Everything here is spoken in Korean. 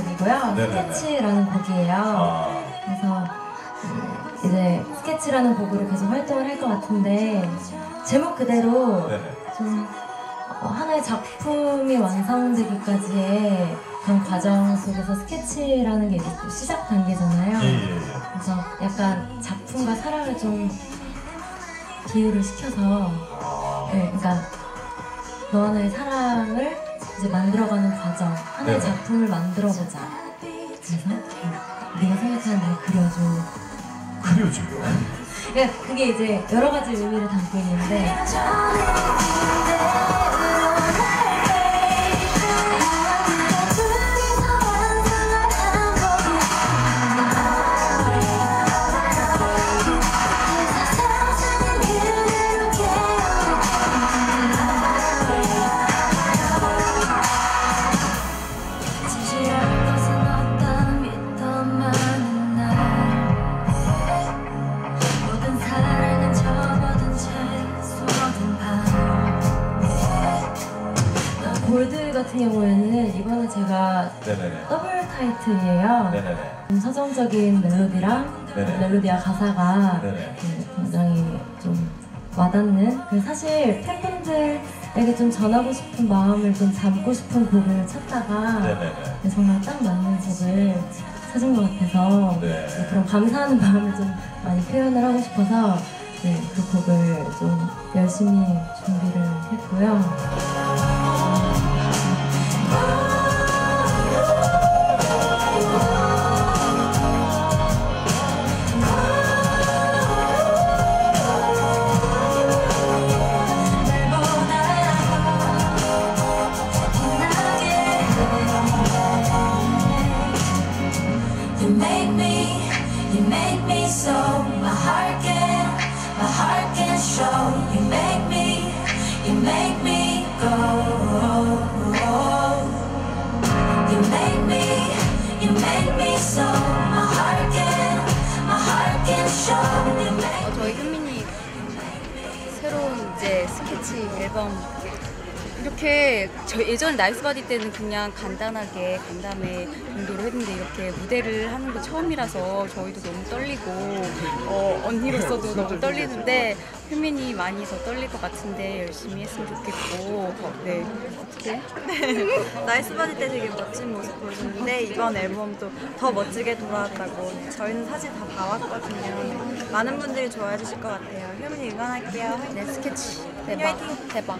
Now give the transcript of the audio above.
네네네. 스케치라는 곡이에요. 아, 그래서 이제 스케치라는 곡으로 계속 활동을 할 것 같은데 제목 그대로 네네. 좀 어, 하나의 작품이 완성되기까지의 그런 과정 속에서 스케치라는 게 이제 또 시작 단계잖아요. 예, 예, 예. 그래서 약간 작품과 사랑을 좀 비유를 시켜서 아, 네, 그러니까 너와 나의 사랑을 이제 만들어가는 과정 하나의 네네. 작품을 만들어보자 그래서 음, 네가 생각하는 날 그려줘 그려줘요. 그러니까 그게 이제 여러 가지 의미를 담고 있는데 골드 같은 경우에는 이번에 제가 네네네. 더블 타이틀이에요 네네네. 좀 서정적인 멜로디랑 네네. 멜로디와 가사가 네네. 네, 굉장히 좀 와닿는 그 사실 팬분들에게 좀 전하고 싶은 마음을 좀 담고 싶은 곡을 찾다가 네네네. 네, 정말 딱 맞는 곡을 찾은 것 같아서 네. 네, 그런 감사하는 마음을 좀 많이 표현을 하고 싶어서 네, 그 곡을 좀 열심히 준비를 했고요. You make me, you make me so my heart can, my heart can show. You make me, you make me go. You make me, you make me so my heart can, my heart can show. You make 어, 저희 현민이 새로운 이제 스케치 앨범 이렇게 저 예전에 나이스 바디 때는 그냥 간단하게 간담회 정도로 했는데 이렇게 무대를 하는 게 처음이라서 저희도 너무 떨리고 어, 언니로서도 너무 떨리는데 효민이 많이 더 떨릴 것 같은데 열심히 했으면 좋겠고. 네. 어떻게? Nice Body 때 되게 멋진 모습 보여줬는데 이번 앨범도 더 멋지게 돌아왔다고. 네, 저희는 사실 다 봐왔거든요. 네, 많은 분들이 좋아해 주실 것 같아요. 효민이 응원할게요. 네 스케치. 대박. 대박